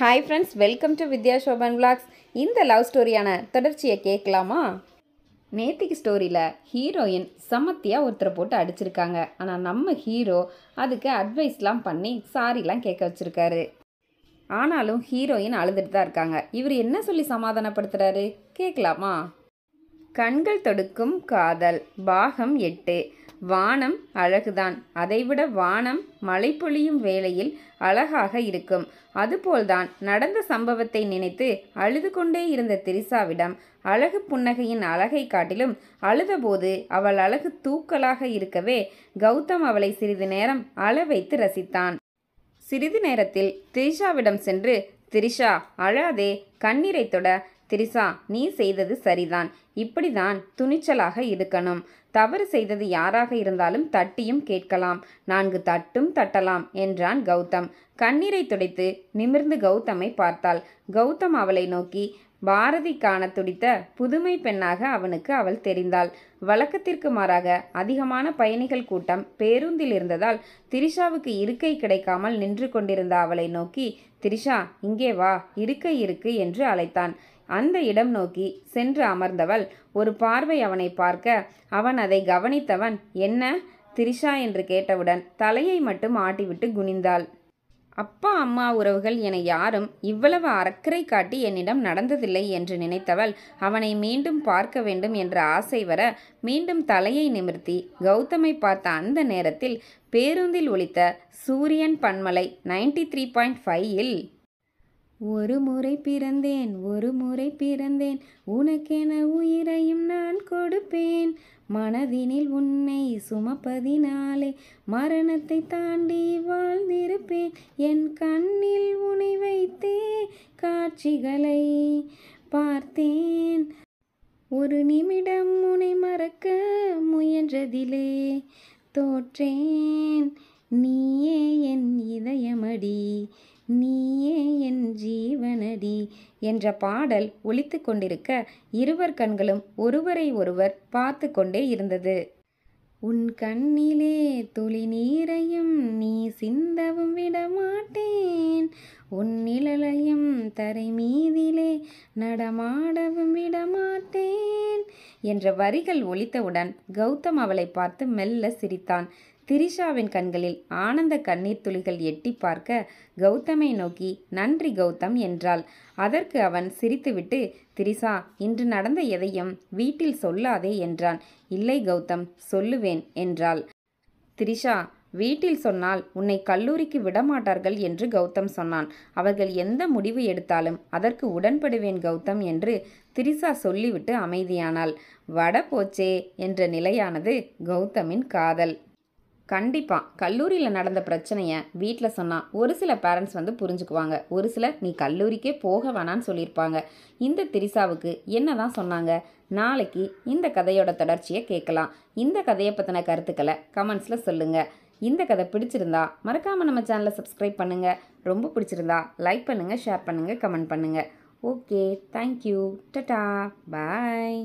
Hi friends welcome to Vidya Shoban vlogs இந்த love ஸ்டோரியான தொடர்ச்சியை கேட்கலாமா? நேத்திக்கு ஸ்டோரியில் ஹீரோயின் சமத்தியாக ஒருத்தரை போட்டு அடிச்சிருக்காங்க. ஆனால் நம்ம ஹீரோ அதுக்கு அட்வைஸ்லாம் பண்ணி சாரிலாம் கேட்க வச்சுருக்காரு. ஆனாலும் ஹீரோயின் அழுதுட்டு தான் இருக்காங்க. இவர் என்ன சொல்லி சமாதானப்படுத்துகிறாரு கேட்கலாமா? கண்கள் தொடுக்கும் காதல். பாகம் எட்டு. வானம் அழகுதான். அதைவிட வானம் மழை பொழியும் வேளையில் அழகாக இருக்கும். அதுபோல்தான் நடந்த சம்பவத்தை நினைத்து அழுது கொண்டே இருந்த திரிசாவிடம் அழகு புன்னகையின் அழகை காட்டிலும் அழுதபோது அவள் அழகு தூக்கலாக இருக்கவே கௌதம் அவளை சிறிது நேரம் அழ வைத்து ரசித்தான். சிறிது நேரத்தில் திரிஷாவிடம் சென்று திரிஷா அழாதே. கண்ணீரை தொட. திரிஷா நீ செய்தது சரிதான். இப்படிதான் துணிச்சலாக இருக்கணும். தவறு செய்தது யாராக இருந்தாலும் தட்டியும் கேட்கலாம். நான்கு தட்டும் தட்டலாம் என்றான் கௌதம். கண்ணீரை துடைத்து நிமிர்ந்து கௌதமை பார்த்தாள். கௌதம் அவளை நோக்கி பாரதி காண துடித்த புதுமை பெண்ணாக அவனுக்கு அவள் தெரிந்தாள். வழக்கத்திற்கு மாறாக அதிகமான பயணிகள் கூட்டம் பேருந்தில் இருந்ததால் திரிஷாவுக்கு இருக்கை கிடைக்காமல் நின்று கொண்டிருந்த அவளை நோக்கி திரிஷா இங்கே வா. இருக்கை இருக்கு என்று அழைத்தான். அந்த இடம் நோக்கி சென்று அமர்ந்தவள் ஒரு பார்வை அவனை பார்க்க அவன் அதை கவனித்தவன் என்ன? திரிஷா? என்று கேட்டவுடன் தலையை மட்டும் ஆட்டிவிட்டு குனிந்தாள். அப்பா அம்மா உறவுகள் என யாரும் இவ்வளவு அக்கறை காட்டி என்னிடம் நடந்ததில்லை என்று நினைத்தவள் அவனை மீண்டும் பார்க்க வேண்டும் என்ற ஆசை வர மீண்டும் தலையை நிமிர்த்தி கௌதமை பார்த்த அந்த நேரத்தில் பேருந்தில் ஒலித்த சூரியன் பன்மலை நைன்டி த்ரீ பாயிண்ட் ஃபைவில் ஒரு முறை பிறந்தேன் ஒரு முறை பிறந்தேன். உனக்கென உயிரையும் நான் கொடுப்பேன். மனதினில் உன்னை சுமப்பதினாலே மரணத்தை தாண்டி வாழ்ந்திருப்பேன். என் கண்ணில் உனை வைத்தே காட்சிகளை பார்த்தேன். ஒரு நிமிடம் உனை மறக்க முயன்றதிலே தோற்றேன். நீயே என் இதயமடி நீயே என் ஜீவனடி என்ற பாடல் ஒலித்து கொண்டிருக்க இருவர் கண்களும் ஒருவரை ஒருவர் பார்த்து கொண்டே இருந்தது. உன் கண்ணிலே துளி நீரையும் நீ சிந்தவும் விட மாட்டேன் உன் நிழலையும் தரை மீதிலே நடமாடவும் விட மாட்டேன் என்ற வரிகள் ஒலித்தவுடன் கௌதம் அவளை பார்த்து மெல்ல சிரித்தான். திரிஷாவின் கண்களில் ஆனந்த கண்ணீர் துளிகள் எட்டி பார்க்க கௌதமை நோக்கி நன்றி கௌதம் என்றாள். அதற்கு அவன் சிரித்துவிட்டு திரிஷா இன்று நடந்த எதையும் வீட்டில் சொல்லாதே என்றான். இல்லை கௌதம் சொல்லுவேன் என்றாள். திரிஷா வீட்டில் சொன்னால் உன்னை கல்லூரிக்கு விடமாட்டார்கள் என்று கௌதம் சொன்னான். அவர்கள் எந்த முடிவு எடுத்தாலும் அதற்கு உடன்படுவேன் கௌதம் என்று திரிசா சொல்லிவிட்டு அமைதியானாள். வட போச்சே என்ற நிலையானது கௌதமின் காதல். கண்டிப்பாக கல்லூரியில் நடந்த பிரச்சனையை வீட்டில் சொன்னால் ஒரு சில பேரண்ட்ஸ் வந்து புரிஞ்சுக்குவாங்க. ஒரு சிலர் நீ கல்லூரிக்கே போக வேணான்னு சொல்லியிருப்பாங்க. இந்த திரிசாவுக்கு என்ன தான் சொன்னாங்க? நாளைக்கு இந்த கதையோட தொடர்ச்சியை கேட்கலாம். இந்த கதையை பற்றின கருத்துக்களை கமெண்ட்ஸில் சொல்லுங்கள் இந்த கதை பிடிச்சிருந்தா மறக்காமல் நம்ம சேனலை சப்ஸ்கிரைப் பண்ணுங்கள் ரொம்ப பிடிச்சிருந்தா லைக் பண்ணுங்கள் ஷேர் பண்ணுங்கள் கமெண்ட் பண்ணுங்கள் ஓகே தேங்க்யூ டட்டா பாய்